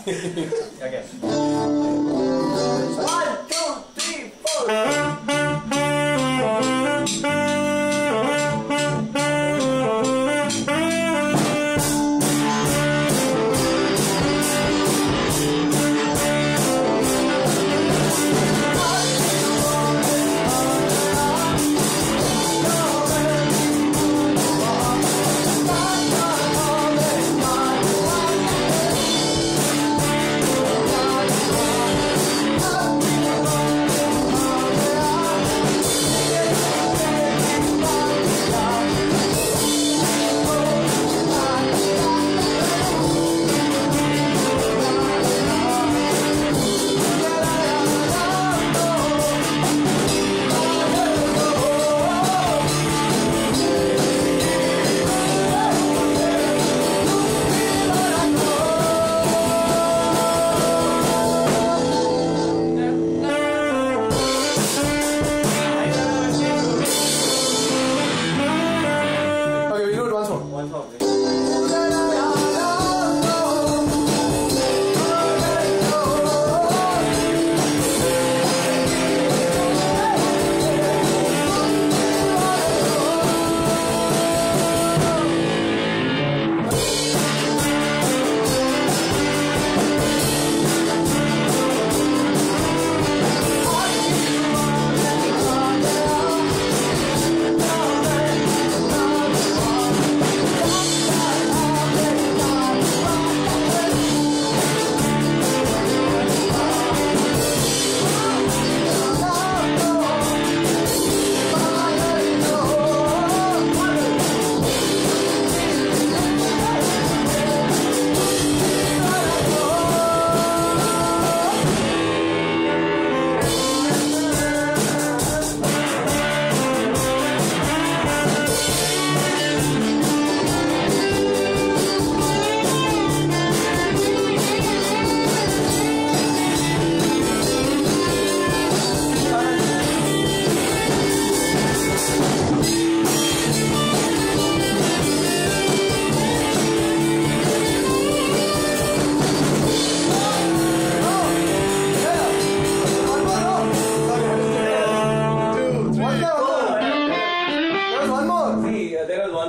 okay.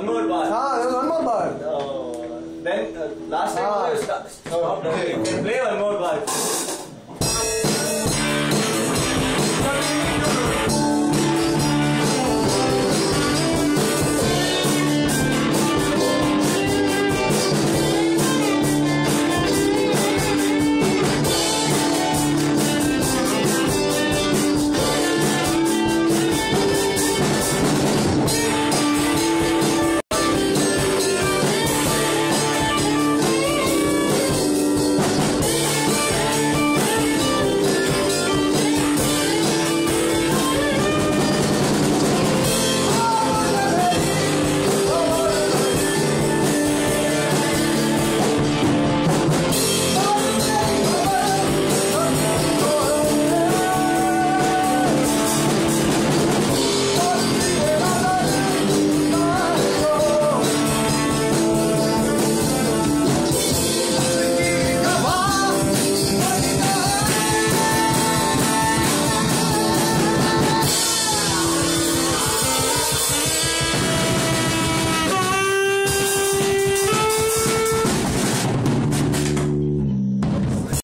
one more bar. Ah, there was one more bar. No. Then uh, last time ah. we stopped. Stop. Okay. Play one more.